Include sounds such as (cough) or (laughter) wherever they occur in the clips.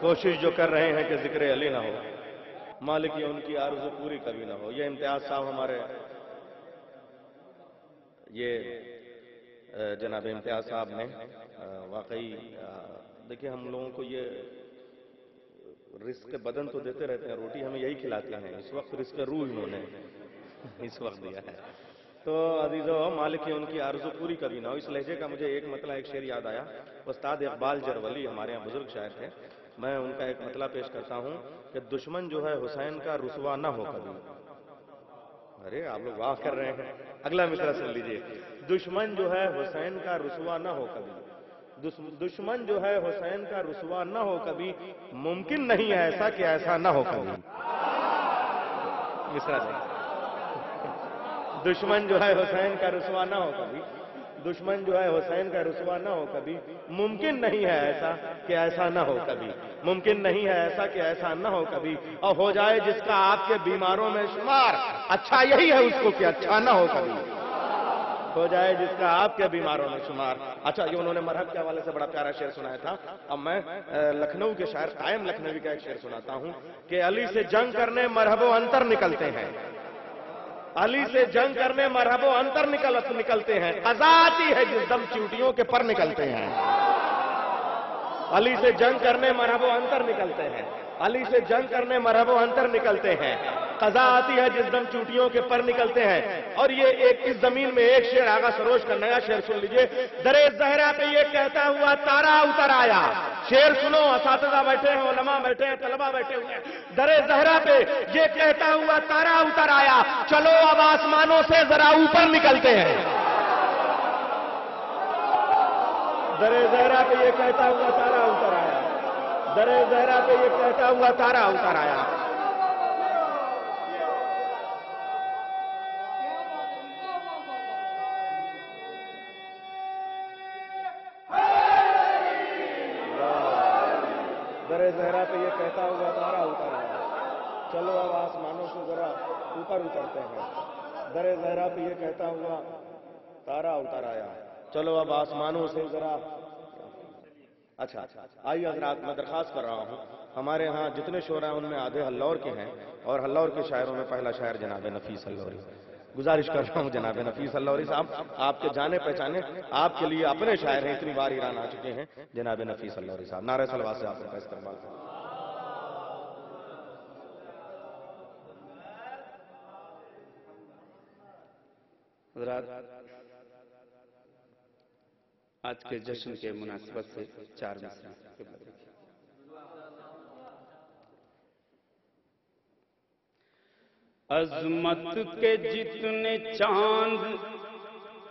कोशिश जो कर रहे हैं कि ज़िक्र अली ना हो। मालिक ये उनकी आरज़ू पूरी कभी ना हो। ये इम्तियाज़ साहब हमारे ये जनाब इम्तियाज़ साहब ने वाकई देखिए हम लोगों को ये रिस्क बदन तो देते रहते हैं, रोटी हमें यही खिलाते हैं। इस वक्त रिस्क रूह इन्होंने (laughs) इस वक्त दिया है। तो अजीजो मालिक की उनकी आरज़ू पूरी कभी ना हो। इस लहजे का मुझे एक मतलब एक शेर याद आया। उस्ताद इकबाल जरवली हमारे यहाँ बुज़ुर्ग शायर थे। मैं उनका एक मतलब पेश करता हूँ कि दुश्मन जो है हुसैन का रुसवा ना हो कभी। अरे, आप लोग वाह कर रहे हैं। अगला मिसरा सुन लीजिए। दुश्मन जो है हुसैन का रुसवा ना हो कभी। दुश्मन जो है हुसैन का रुसवा ना हो कभी, मुमकिन नहीं है ऐसा कि ऐसा ना हो कभी। मिश्रा दें (laughs) दुश्मन जो है हुसैन का रुसवा ना हो कभी। दुश्मन जो है हुसैन का रुसवा ना हो कभी। मुमकिन नहीं है ऐसा कि ऐसा ना हो कभी। मुमकिन नहीं है ऐसा कि ऐसा ना हो कभी। और हो जाए जिसका आपके बीमारों में शुमार अच्छा यही है उसको कि अच्छा ना हो कभी। हो जाए जिसका आपके बीमारों में शुमार। अच्छा ये उन्होंने मरहब के हवाले से बड़ा प्यारा शेर सुनाया था। अब मैं लखनऊ के शायर कायम लखनवी का एक शेर सुनाता हूँ कि अली से जंग करने मरहबो अंतर निकलते हैं। अली से जंग करने मरहबो अंतर निकल निकलते हैं। आज़ादी है जिस दम चिंटियों के पर निकलते हैं। अली से जंग करने मरहबो अंतर निकलते हैं। अली से जंग करने मरहबो अंतर निकलते हैं। कजा आती है जिस दम चूटियों के पर निकलते हैं। और ये एक इस ज़मीन में एक शेर आगा सरोज का नया शेर सुन लीजिए। दरे जहरा पे ये कहता हुआ, तारा उतर आया। शेर सुनो असातजा बैठे हैं, उलमा बैठे हैं, तलबा बैठे हुए हैं। दरे जहरा पे ये कहता हुआ, तारा उतर आया। चलो, अब आसमानों से जरा ऊपर निकलते हैं। दरे जहरा पे ये कहता हुआ, तारा उतर दरे जहरा पे ये कहता हुआ तारा उतर आया। दरे जहरा पे ये कहता हुआ तारा उतर आया। चलो अब आसमानों से जरा ऊपर उतरते हैं। दरे जहरा पे ये कहता हुआ तारा उतर आया। चलो अब आसमानों से जरा अच्छा अच्छा आइए हजरात मैं दरखास्त कर रहा हूँ। हमारे यहाँ जितने शोर हैं, उनमें आधे हल्लौर के हैं और हल्लौर के शायरों में पहला शायर जनाब नफीस हल्लौरी। गुजारिश कर रहा हूँ, जनाब नफीस हल्लौरी साहब, आपके जाने पहचाने, आपके लिए अपने शायर हैं। इतनी बार ईरान आ चुके हैं, जनाब नफीस हल्लौरी साहब। नारे सलवा से आप उनका इस्तेमाल करें। हजरात आज के जश्न के मुनासिबत से चार मिसरा। अजमत के जितने चाँद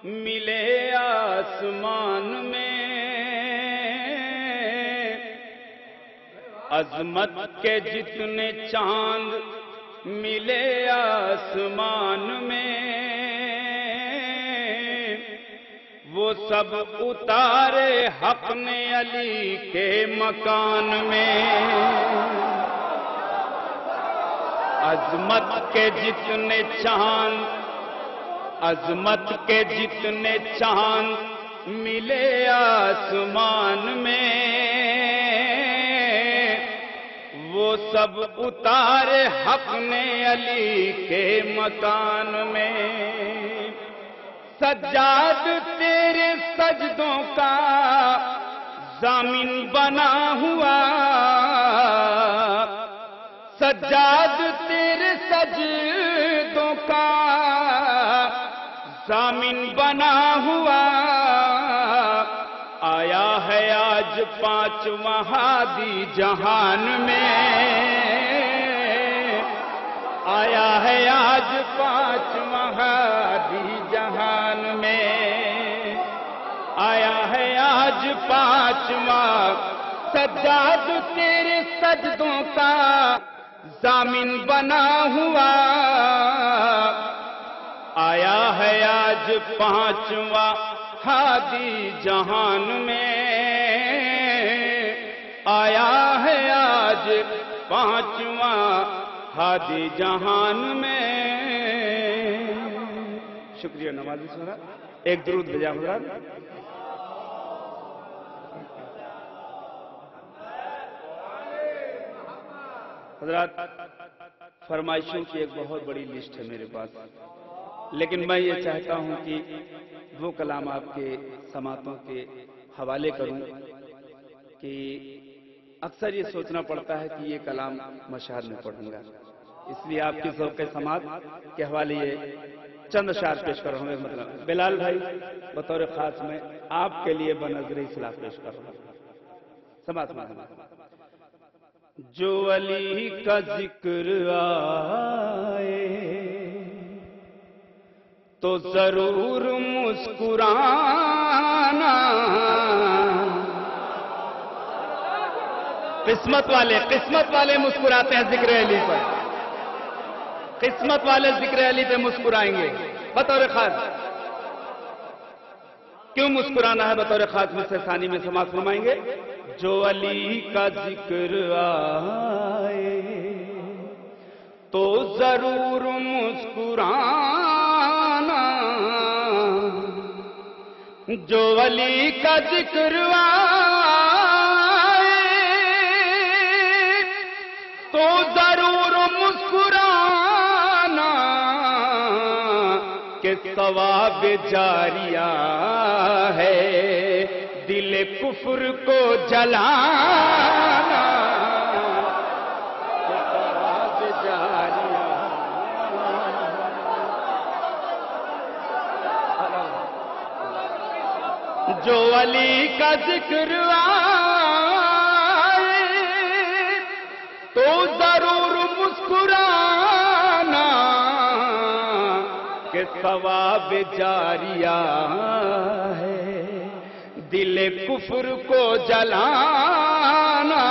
मिले आसमान में अजमत के जितने चाँद मिले आसमान में वो सब उतारे हक ने अली के मकान में। अजमत के जितने चाँद, अजमत के जितने चाँद मिले आसमान में। वो सब उतारे हक ने अली के मकान में। सज्जाद तेरे सजदों का जामिन बना हुआ। सज्जाद तेरे सजदों का जामिन बना हुआ। आया है आज पाँच महादी जहान में। आया है आज पाँच महादी पांचवा सज्जाद तेरे सजदों का जामिन बना हुआ। आया है आज पांचवा हादी जहान में। आया है आज पांचवा हादी जहान में। शुक्रिया नवाजी सुना एक दरूद भेजा हज़रत, फरमाइशों की एक बहुत बड़ी लिस्ट है मेरे पास। लेकिन मैं ये चाहता हूँ कि वो कलाम आपके समातों के हवाले करूँ कि अक्सर ये सोचना पड़ता है कि ये कलाम मशार में पढ़ूँगा। इसलिए आपकी जौक समात के हवाले ये चंद शार पेश कर रहा मतलब बिलाल भाई, बतौर खास में आपके लिए बनजर सलाह पेश कर रहा हूँ। समात में जो अली का ज़िक्र आए तो ज़रूर मुस्कुराना। किस्मत वाले किस्मत वाले मुस्कुराते हैं ज़िक्र अली पर। किस्मत वाले ज़िक्र अली पे मुस्कुराएँगे। बतौर खास। क्यों मुस्कुराना है बतौर खास मुझसे सानी में समाज फरमाएँगे? जो अली का ज़िक्र आए तो ज़रूर मुस्कुराना। जो अली का ज़िक्र आए सवाब जारिया है। दिल कुफर को जलाना। जो अली का ज़िक्र आए के सवाब जारिया है। दिल कुफर को जलाना।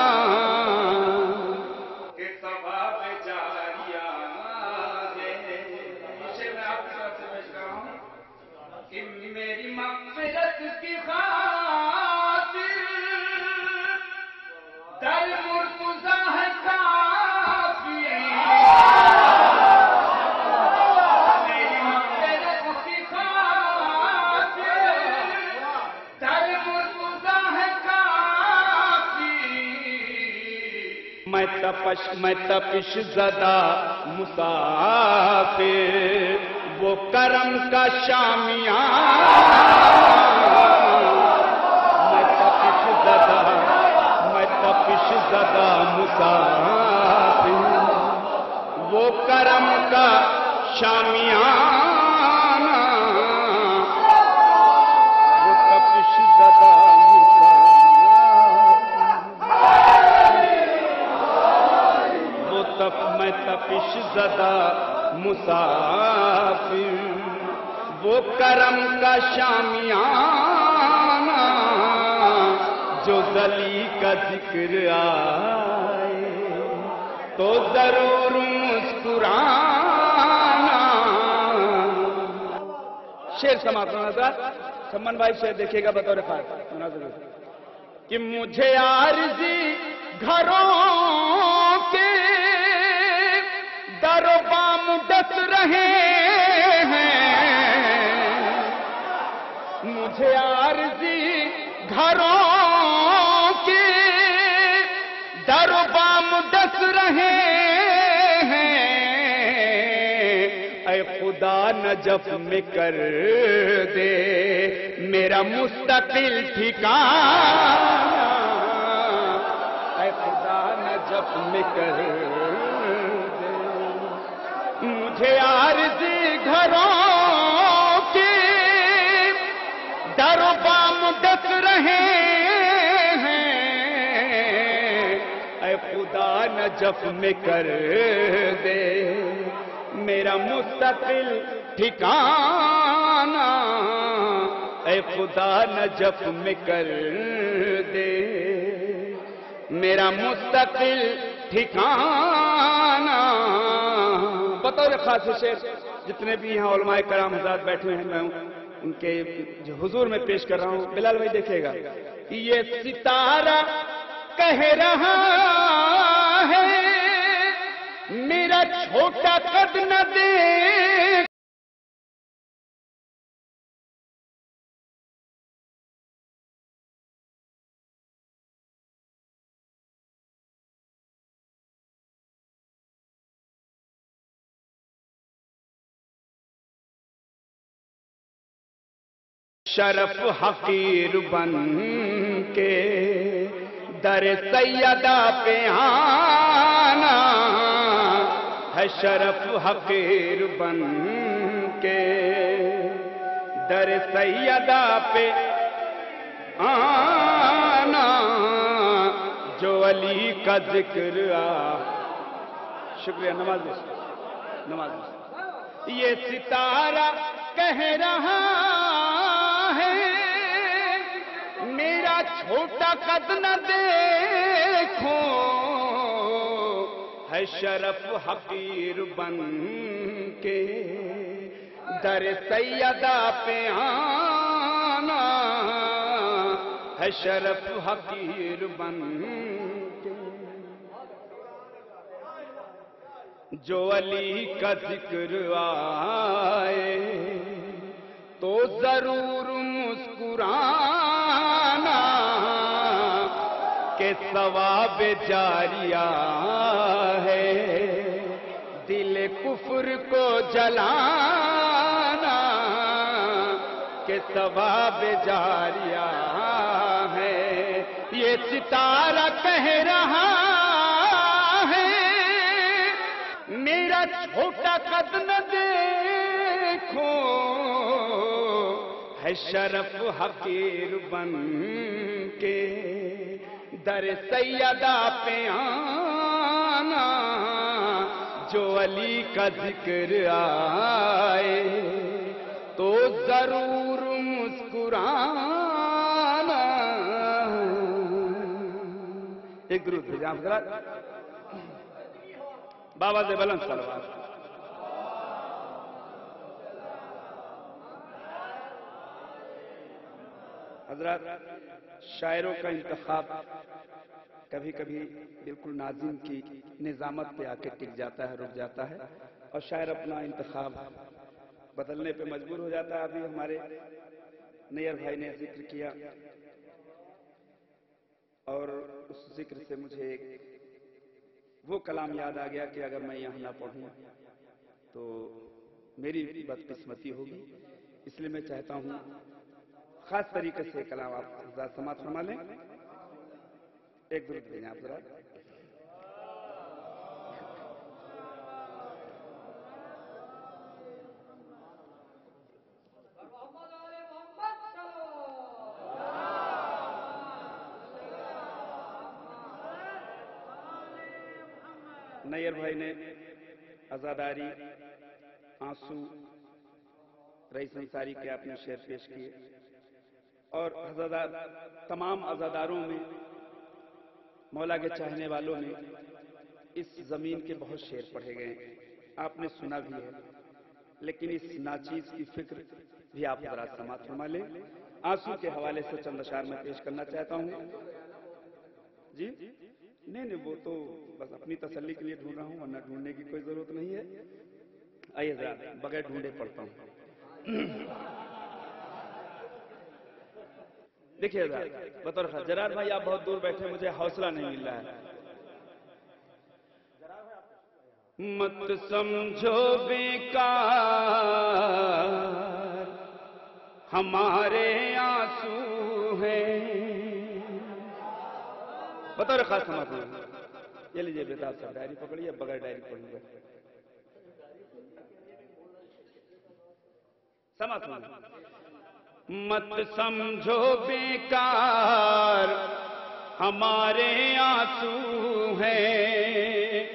मैं तपिश जदा मुसाफिर, वो करम का शामिया। मैं तपिश जदा, मैं तपिश जदा मुसाफिर, वो करम का शामियाना वो तपिश जदा मुसाफिर वो तप मैं तपिश जदा मुसाफिर। वो करम का शामियाना, जो जली का ज़िक्र आए तो ज़रूर मुस्कुराना। शेर समाप्त होना था सम्मान भाई, शेर देखिएगा बतौर खास मुनाजिर कि मुझे आरजी घरों रहे हैं। मुझे आरजी घरों के दरबाम डस रहे हैं। ऐ खुदा नजफ में कर दे मेरा मुस्तकिल ठिकाना। ऐ खुदा नजफ में कर मुझे आरजी घरों के। दरबाम डस रहे हैं। खुदा नजफ में कर दे। मेरा मुस्तकिल ठिकाना। ऐ खुदा नजफ में कर दे। मेरा मुस्तकिल ठिकाना। बतौर खास शेर जितने भी यहाँ उलमाए कराम हजरात बैठे हैं, मैं उनके जो हुजूर में पेश कर रहा हूँ। बिलाल भाई देखेगा ये सितारा कह रहा है, मेरा छोटा कद न दे। शरफ हकीर बन के दर सैदा पे आना है शरफ हकीर बन के दर सैदा पे आना, जो अली का ज़िक्र आ। शुक्रिया, नमाज़ नमाज़ ये सितारा कह रहा छोटा कद न देखो। है शरफ हकीर बन के, दर सैयदा पे आना। है शरफ हकीर बन के, जो अली का ज़िक्र आए तो ज़रूर मुस्कुराना के सवाब जारिया है। दिल कुफर को जलाना के सवाब जारिया है। ये सितारा कह रहा है, मेरा छोटा कद न देखो। है शरफ हकीर बन के। दर सैयदा पे आना जो अली का ज़िक्र आए तो ज़रूर मुस्कुराना। एक ग्रुप भेजा बाबा से बलंद सलवार। हज़रत शायरों का इंतखाब कभी कभी बिल्कुल नाजिम की निजामत पे आके टिक जाता है, रुक जाता है और शायर अपना इंतखाब बदलने पे मजबूर हो जाता है। अभी हमारे नैयर भाई ने ज़िक्र किया और उस ज़िक्र से मुझे वो कलाम याद आ गया कि अगर मैं यहाँ ना पढ़ूं तो मेरी बदकिस्मती होगी। इसलिए मैं चाहता हूँ खास तरीके से कलाम आप समाज फरमा लें। एक दुरुद भेजें आप जरा। नैयर भाई ने आजादारी, आँसू रई संसारी के आपने शेर पेश किए। और आजादार तमाम आजादारों में, मौला के चाहने वालों में इस ज़मीन के बहुत शेर पढ़े गए आपने सुना भी है, लेकिन इस नाचीज की फ़िक्र भी आप जरा समाप्त फरमा लें। आँसू के हवाले से चंद अशार में पेश करना चाहता हूँ। जी? नहीं नहीं, वो तो बस अपनी तसल्ली के लिए ढूंढ रहा हूँ, वरना ढूँढने की कोई ज़रूरत नहीं है। आइए जरा, बगैर ढूंढे पड़ता हूँ। देखिए बतौर जरार भाई, आप बहुत दूर बैठे, मुझे हौसला नहीं मिल रहा है। मत समझो बेकार, हमारे आँसू हैं। बतौर खास समाज ये लीजिए बेताब साहब डायरी पकड़िए बगैर डायरी पढ़ूँगा। समाज मत समझो बेकार, हमारे आँसू हैं।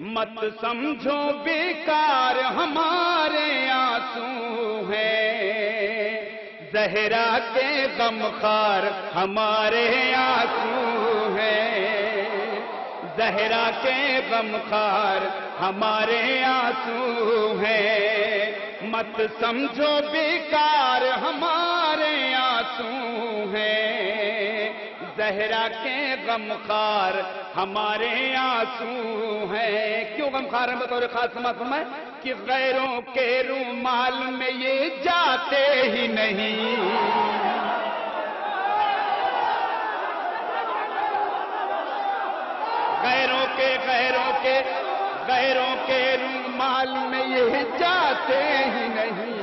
मत समझो बेकार, हमारे आँसू हैं। जहरा के गमखार, हमारे आँसू हैं। जहरा के गमखार, हमारे आँसू हैं। मत समझो बेकार हमारे आँसू हैं। जहरा के गमखार हमारे आँसू हैं। क्यों गमखार है? बतौर खास मत में कि गैरों के रूमाल में ये जाते ही नहीं। गैरों के गैरों के गैरों के रूमाल में ये जाते ही नहीं।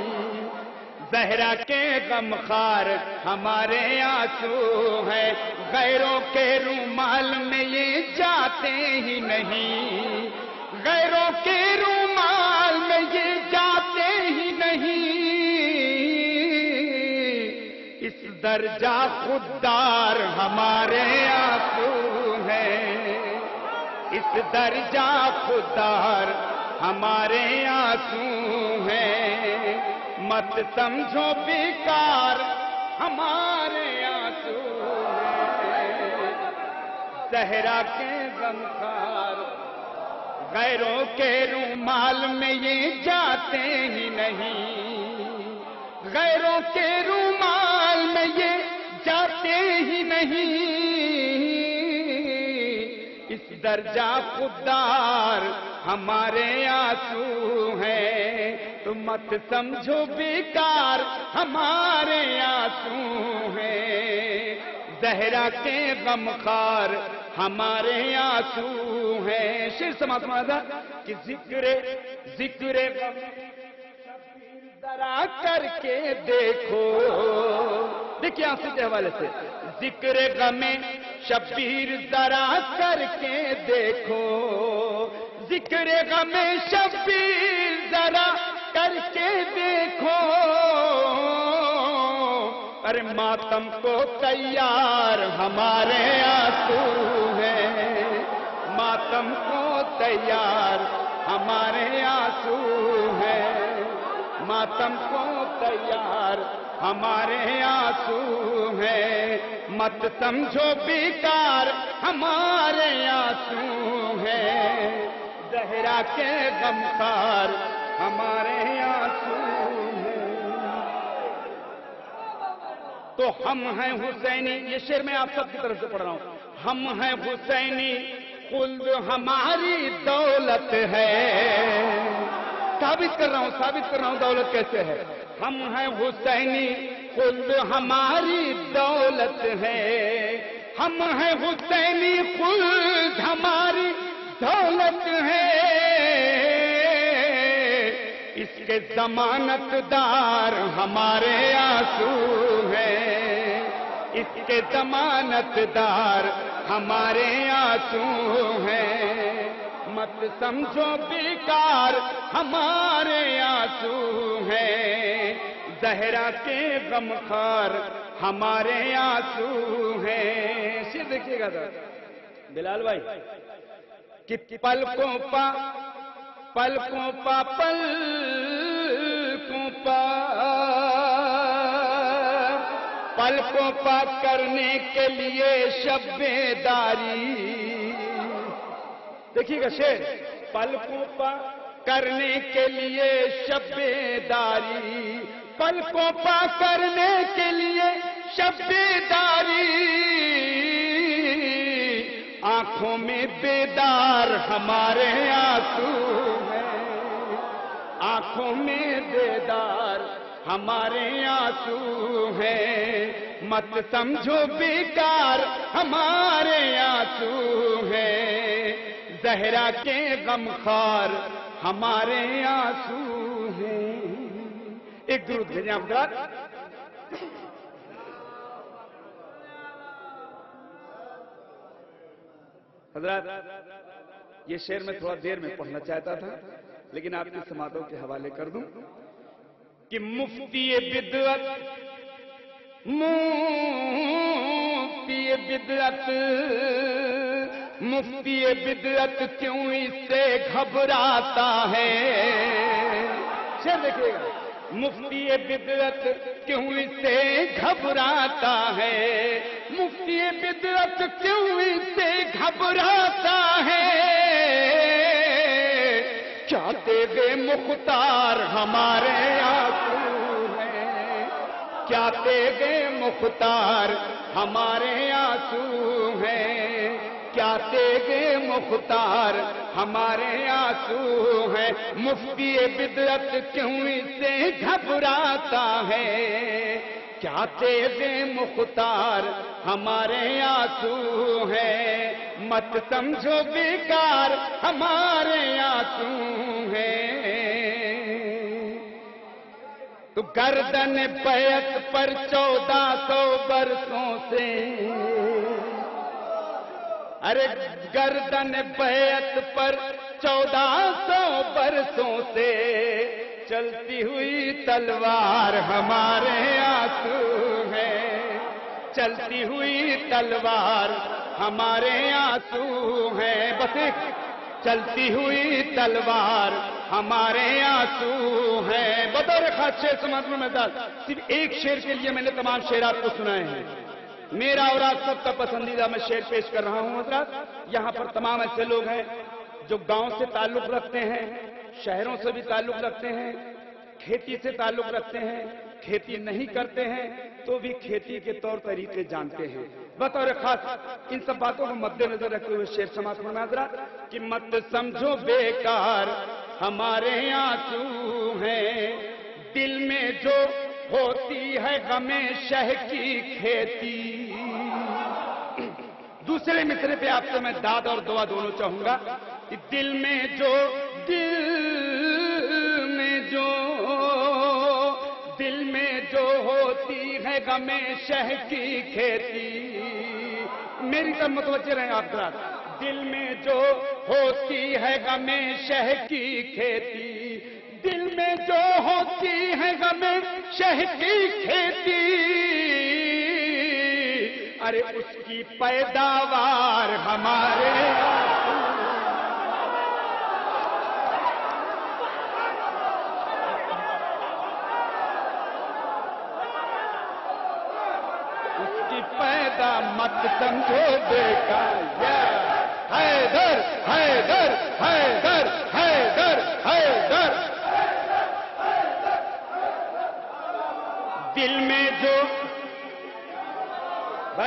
जहरा के गमखार हमारे आँसू हैं। गैरों के रूमाल में ये जाते ही नहीं। गैरों के रूमाल में ये जाते ही नहीं। इस दर्जा खुददार हमारे आँसू हैं। इस दर्जा खुदार हमारे आँसू हैं। मत समझो बेकार, हमारे आँसू सहरा के गमखार, गैरों के रूमाल में ये जाते ही नहीं। गैरों के रूमाल में ये जाते ही नहीं। दर्जा खुददार हमारे आँसू हैं। तुम मत समझो बेकार, हमारे आँसू हैं। जहरा के गमखार हमारे आँसू हैं। शेर समात्मा था कि ज़िक्र ज़िक्र जरा करके देखो। देखिए आँसू के हवाले से, ज़िक्र गमे शबीर जरा करके देखो। ज़िक्र गमे शबीर जरा करके देखो। अरे मातम को तैयार हमारे आँसू हैं। मातम को तैयार हमारे आँसू हैं। मातम को तैयार। हमारे आँसू हैं। मत समझो बेकार, हमारे आँसू हैं। जहरा के गमकार हमारे आँसू हैं। तो हम हैं हुसैनी, ये शेर मैं आप सबकी तरफ़ से पढ़ रहा हूँ। हम हैं हुसैनी, कुल हमारी दौलत है। साबित कर रहा हूँ, साबित कर रहा हूँ दौलत कैसे है? हम हैं हुसैनी, खुद हमारी दौलत है। हम हैं हुसैनी, खुद हमारी दौलत है। इसके जमानतदार हमारे आँसू हैं। इसके जमानतदार हमारे आँसू हैं। मत समझो बेकार, हमारे आँसू हैं। जहरा के गमखार, हमारे आँसू हैं। शेर देखिएगा सर बिलाल भाई, कि पलकों पा पलकों पा पलकों पा पलकों पा करने के लिए शब्बेदारी देखिएगा शेर। पलकों पा करने के लिए शब्बेदारी पलकों पा करने के लिए शब्बेदारी आँखों में बेदार हमारे आँसू हैं। आँखों में बेदार हमारे आँसू हैं। मत समझो बेकार हमारे आँसू हैं। जहरा के गमखार हमारे आँसू हैं। एक दुरूद भेजें आप ये शेर में थोड़ा देर में पढ़ना चाहता था, लेकिन आपकी समातों के हवाले कर दूँ कि मुफ्ती बिदअत मुफ्ती बिदअत मुफ्ती बिदअत क्यों इससे घबराता है? शेर देखिएगा। मुफ्ती बिदअत क्यों इससे घबराता है? मुफ्ती बिदअत क्यों इससे घबराता है? क्या तेगे मुख्तार हमारे आँसू हैं? क्या तेगे मुख्तार हमारे आँसू हैं? क्या तेगे मुख्तार। हमारे आँसू हैं। मुफ्ती बिदरत क्यों इससे घबराता है? क्या तेगे मुख्तार? हमारे आँसू हैं। मत समझो बेकार। हमारे आँसू हैं। तो गर्दन बैत पर चौदह सौ बरसों से अरे गर्दन बैत पर चौदह सौ बरसों से चलती हुई तलवार हमारे आँसू है। चलती हुई तलवार हमारे आँसू है। बस चलती हुई तलवार हमारे आँसू है। बतौर खास शेर समझ में सिर्फ़ एक शेर के लिए मैंने तमाम शेर आपको सुनाए हैं। मेरा और आप सबका पसंदीदा मैं शेर पेश कर रहा हूँ, हजरात। यहाँ पर तमाम ऐसे लोग हैं जो गाँव से ताल्लुक रखते हैं, शहरों से भी ताल्लुक रखते हैं, खेती से ताल्लुक रखते हैं, खेती नहीं करते हैं तो भी खेती के तौर तरीके जानते हैं। बतौर खास, इन सब बातों को मद्देनजर रखते हुए शेर समाज में हजरात, कि मत समझो बेकार, हमारे आँसू हैं? दिल में जो होती है गमे शह की खेती। दूसरे मिसरे पे आपसे मैं दाद और दुआ दोनों चाहूँगा कि दिल में जो, दिल में जो, दिल में जो होती है गमे शह की खेती। मेरी तरफ़ मुतवजह रहे आप जरा दिल में जो होती है गमे शह की खेती। दिल में जो होती है गमे शह की खेती। अरे उसकी पैदावार हमारे उसकी पैदा मत समझो बेकार हैदर हैदर हैदर।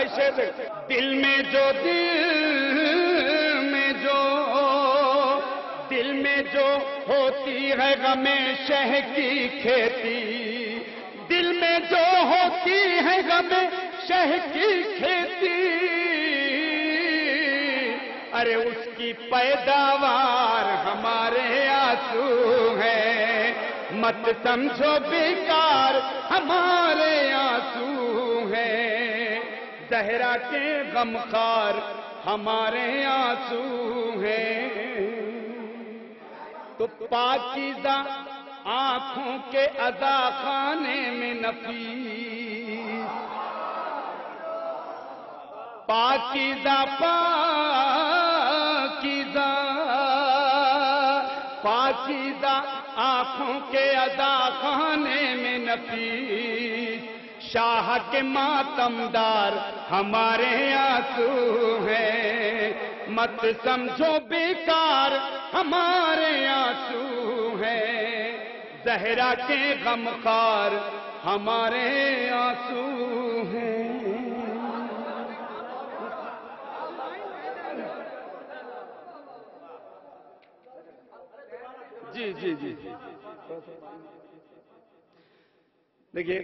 दिल में जो दिल में जो, दिल में जो होती है गमे शह की खेती, दिल में जो होती है गमे शह की खेती। अरे उसकी पैदावार हमारे आँसू है, मत समझो बेकार हमारे आँसू जहरा के गमखार हमारे आँसू हैं। तो पाकिजा आँखों के अदा खाने में नफीस। पाकिजा पाकिजा पाकिजा आँखों के अदा खाने में नफीस। शाह के मातमदार हमारे आँसू हैं। मत समझो बेकार, हमारे आँसू हैं। जहरा के गमखार, हमारे आँसू हैं। जी जी जी देखिए,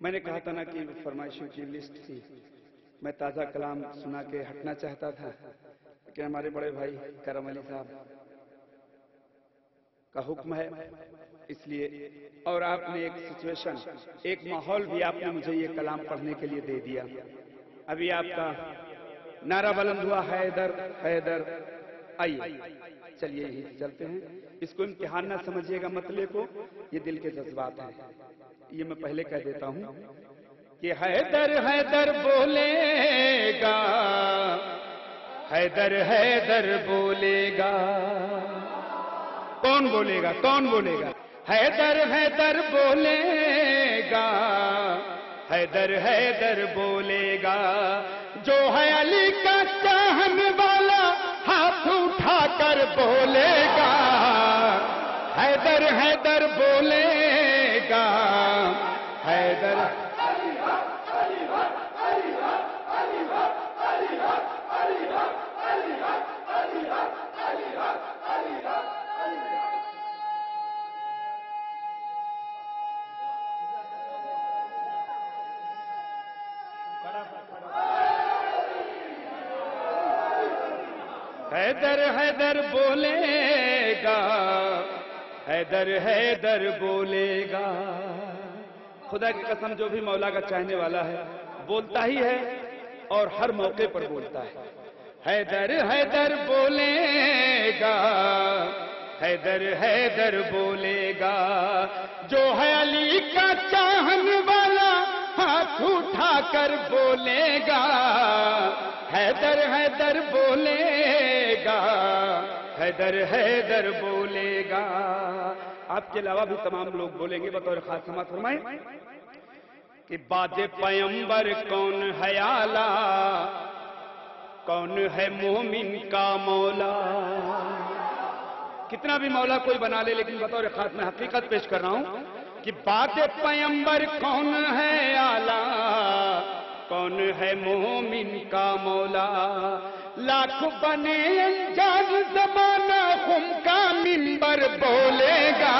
मैंने कहा था ना कि फरमाइशों की लिस्ट थी। मैं ताज़ा कलाम सुना के हटना चाहता था कि हमारे बड़े भाई करम अली साहब का हुक्म है। इसलिए, और आपने एक सिचुएशन एक माहौल भी आपने मुझे ये कलाम पढ़ने के लिए दे दिया। अभी आपका नारा बुलंद हुआ, हैदर हैदर, आइए, चलिए यही चलते हैं। इसको इम्तिहान ना समझिएगा मतले को, ये दिल के जज्बात हैं। ये मैं पहले कह देता हूँ कि हैदर हैदर बोलेगा, हैदर हैदर बोलेगा। कौन बोलेगा कौन बोलेगा? हैदर हैदर बोलेगा, हैदर हैदर बोलेगा। जो है अली का चाहने वाला हाथ उठाकर बोलेगा। हैदर हैदर बोलेगा। हैदर हैदर हैदर बोलेगा। हैदर हैदर बोलेगा। खुदा की कसम, जो भी मौला का चाहने वाला है, बोलता ही है और हर मौके पर बोलता है। हैदर हैदर बोलेगा। हैदर हैदर बोलेगा। जो है अली का हाथ उठा कर बोलेगा, हैदर हैदर बोलेगा, हैदर हैदर बोलेगा। आपके अलावा भी तमाम लोग बोलेंगे, बतौर खास समात फरमाए कि बाद पयंबर कौन है आला, कौन है मोमिन का मौला। कितना भी मौला कोई बना ले, लेकिन बतौर खास मैं हकीकत पेश कर रहा हूँ। कि बाद पयंबर कौन है आला? कौन है मोमिन का मौला? लाख बने अनजान जमाना हम का मिंबर बोलेगा।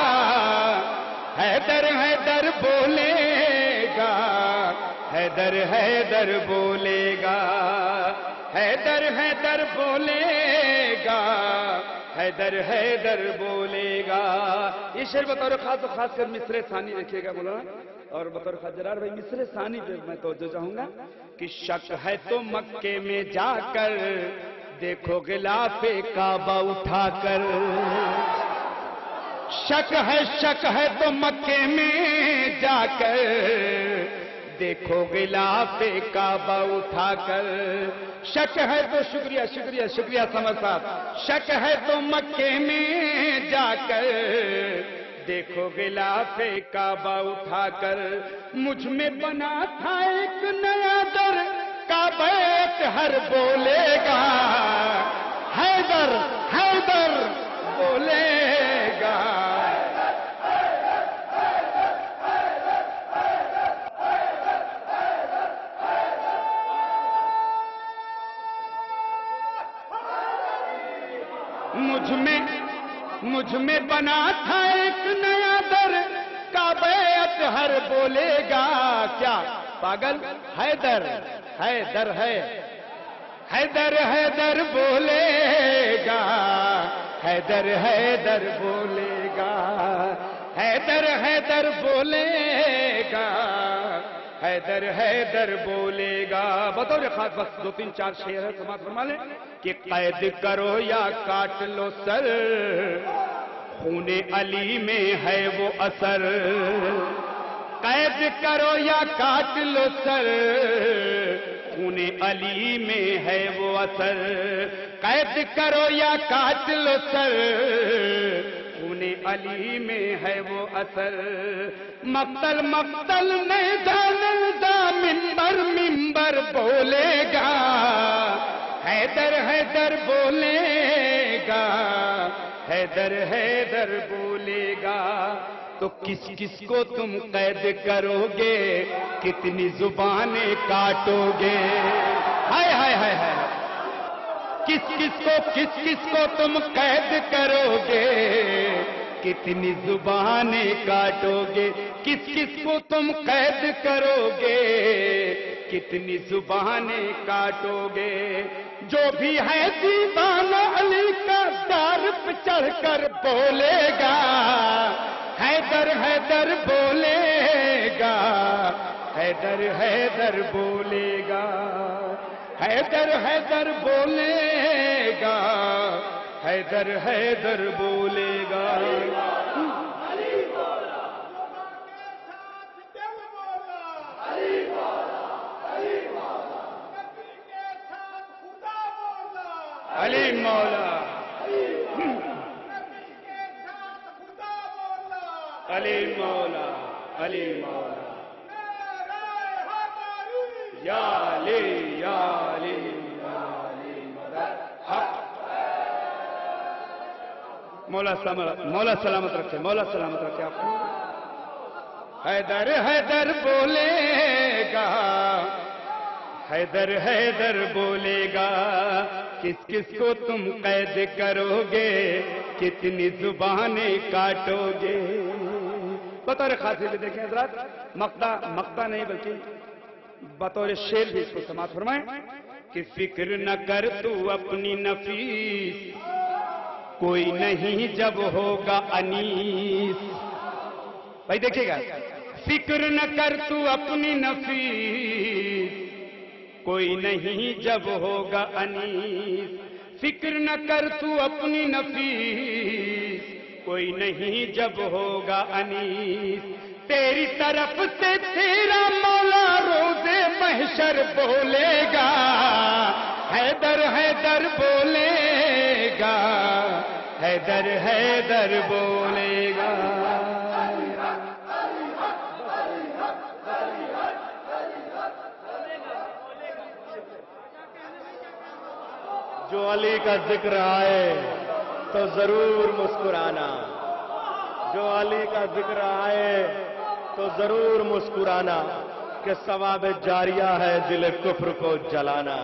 हैदर हैदर बोलेगा। हैदर हैदर बोलेगा। हैदर हैदर बोलेगा। हैदर हैदर बोलेगा। ये शेर बतौर खास तो खास कर मिसरे सानी रखिएगा, बोला। और बतौर खास जरार भाई, मिसरे सानी पे मैं तवज्जो चाहूँगा कि शक है तो मक्के में जाकर देखो गिलाफे काबा उठाकर। शक है शक है तो मक्के में जाकर देखो गिलाफे काबा उठाकर। शक है तो शुक्रिया शुक्रिया शुक्रिया समर साहब। शक है तो मक्के में जाकर। देखो गिलाफे काबा उठाकर। मुझमें बना था एक नया दर। का बैत हर बोलेगा। हैदर हैदर बोलेगा। मुझमें मुझमें बना था एक नया दर। बैत हर बोलेगा क्या? पागल? हैदर हैदर है। हैदर हैदर बोलेगा। हैदर हैदर बोलेगा। हैदर हैदर बोलेगा। हैदर हैदर बोलेगा। बताओ रे खास बस, दो तीन चार शेर है, समाज फरमा ले। कि कैद करो या काट लो सर। खूने अली में है वो असर। कैद करो या काट लो सर। खूने अली में है वो असर। कैद करो या काट लो सर। खूने अली में है वो असर। मक्तल मक्तल में जानदा मिंबर मिंबर बोलेगा। हैदर हैदर बोलेगा। हैदर हैदर बोलेगा। तो किस किस को तुम कैद करोगे? कितनी जुबानें काटोगे? हाय हाय हाय हाय। किस किस को, किस किस को तुम कैद करोगे? कितनी जुबानें काटोगे? किस किस को तुम कैद करोगे? कितनी जुबानें काटोगे? जो भी है दीवाना अली का दार पे चढ़कर बोलेगा, हैदर हैदर बोलेगा, हैदर हैदर बोलेगा। हैदर हैदर बोलेगा हैदर हैदर बोलेगा। अली मौला। अली मौला अली मौला। मौला सलामत मौला सलामत रखे, मौला सलामत रखे आपको हैदर हैदर बोलेगा। हैदर हैदर बोलेगा, किस किस को तुम कैद करोगे? कितनी जुबानें काटोगे? बतौर खासी भी देखें, हजरात मक्ता मक्ता नहीं, बल्कि बतौर शेर भी इसको समाप्त फरमाए, कि फ़िक्र न कर तू अपनी नफीस। कोई नहीं जब होगा अनीस। भाई देखिएगा, फ़िक्र न कर तू अपनी नफीस। कोई नहीं जब होगा अनीस। फ़िक्र न कर तू अपनी नफीस। कोई नहीं जब होगा अनीस। तेरी तरफ़ से तेरा मौला महशर बोलेगा, हैदर हैदर बोलेगा, हैदर हैदर बोलेगा। जो अली का ज़िक्र आए तो ज़रूर मुस्कुराना। जो अली का ज़िक्र आए तो ज़रूर मुस्कुराना। कि सवाब जारिया है ज़िले कुफर को जलाना।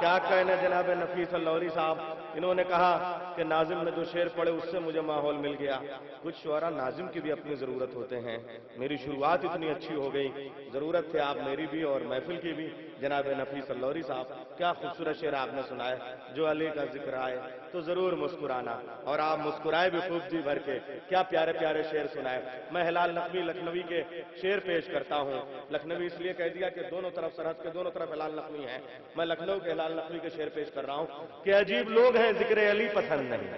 क्या कहना जनाब नफीस अल्लौरी साहब? इन्होंने कहा कि नाजिम ने जो शेर पढ़े, उससे मुझे माहौल मिल गया। कुछ शुरा नाजिम की भी अपनी ज़रूरत होते हैं। मेरी शुरुआत इतनी अच्छी हो गई। ज़रूरत थी आप मेरी भी और महफिल की भी। जनाब नफी अल्लौरी साहब, क्या खूबसूरत शेर आपने सुनाया जो अली का ज़िक्र आए तो ज़रूर मुस्कुराना। और आप मुस्कुराए भी खूब जी भर के। क्या प्यारे प्यारे शेर सुनाए। मैं हिलाल नकवी, लखनवी के शेर पेश करता हूँ। लखनवी इसलिए कह दिया कि दोनों तरफ़ सरहद के दोनों तरफ़ हिलाल नकवी है। मैं लखनऊ के हिलाल नकवी के शेर पेश कर रहा हूँ। कि अजीब लोग हैं, ज़िक्र अली पसंद नहीं।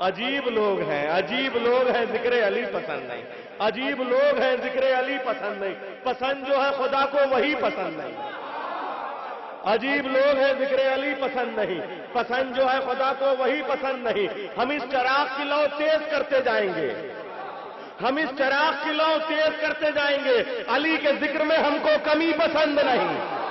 अजीब लोग हैं, अजीब लोग हैं, ज़िक्र अली पसंद नहीं। अजीब लोग हैं, ज़िक्र अली पसंद नहीं। पसंद जो है, खुदा को वही पसंद नहीं। अजीब लोग हैं, ज़िक्र अली पसंद नहीं। पसंद जो है, खुदा को वही पसंद नहीं। हम इस चराग की लौ तेज करते जाएँगे। हम इस चराग की लौ तेज करते जाएँगे। अली के ज़िक्र में हमको कमी पसंद नहीं।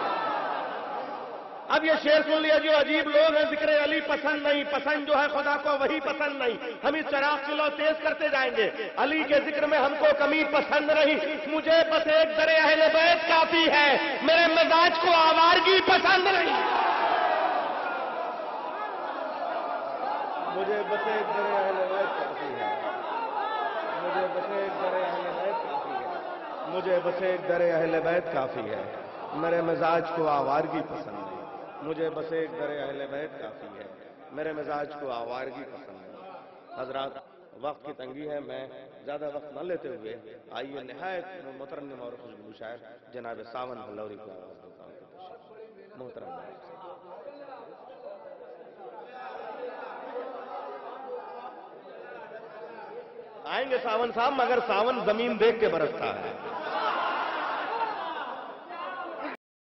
अब ये शेर सुन लिया, जो अजीब लोग हैं, ज़िक्र अली पसंद नहीं, पसंद जो है खुदा को, वही पसंद नहीं। हम इस चराग की लौ तेज करते जाएँगे। अली के ज़िक्र में हमको कमी पसंद नहीं। मुझे बस एक दरे अहले बैत काफ़ी है। मेरे मिजाज को आवारगी पसंद नहीं। मुझे बस एक दरे अहले बैत काफ़ी है। मुझे बस एक दरे अहले बैत काफ़ी है। मुझे बस एक दरे अहले बैत काफ़ी है। मेरे मिजाज को आवारगी पसंद मुझे बस एक दरे अहले बैत काफ़ी है। मेरे मिजाज को आवारगी पसंद है। हजरात, वक्त की तंगी है, मैं ज़्यादा वक्त न लेते हुए आइए नहायत मुतरनम और खुशबू शायर, जनाब सावन भल्लौरी को आवाज़ देता हूँ। मोहतरम आएँगे सावन साहब, मगर सावन ज़मीन देख के बरसता है।